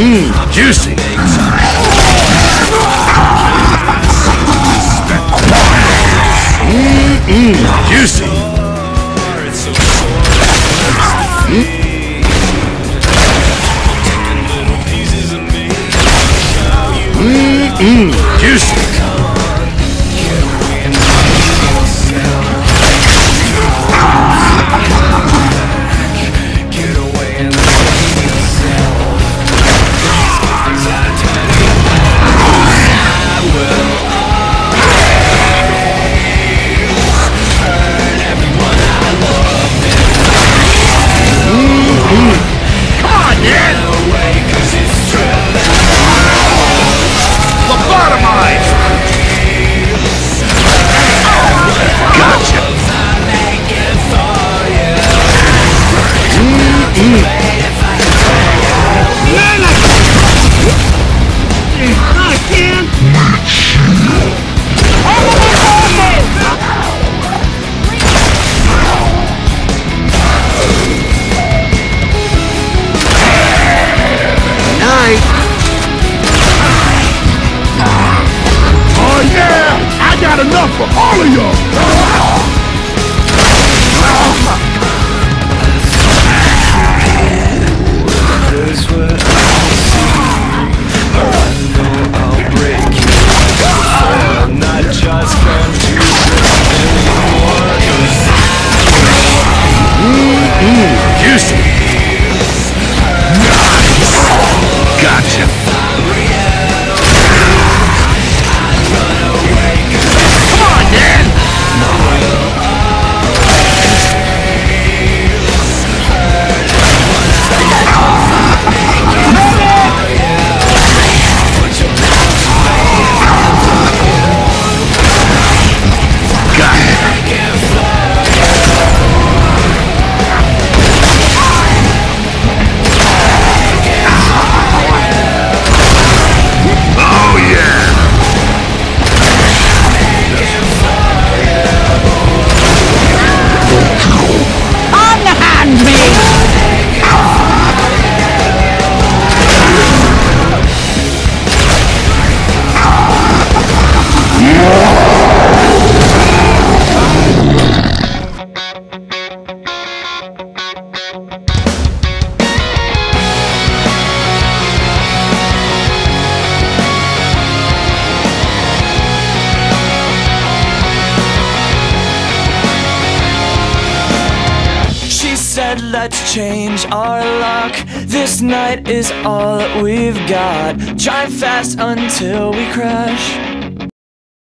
Juicy. Mmm, juicy. Mmm, juicy. Got said, let's change our luck. This night is all that we've got. Drive fast until we crash.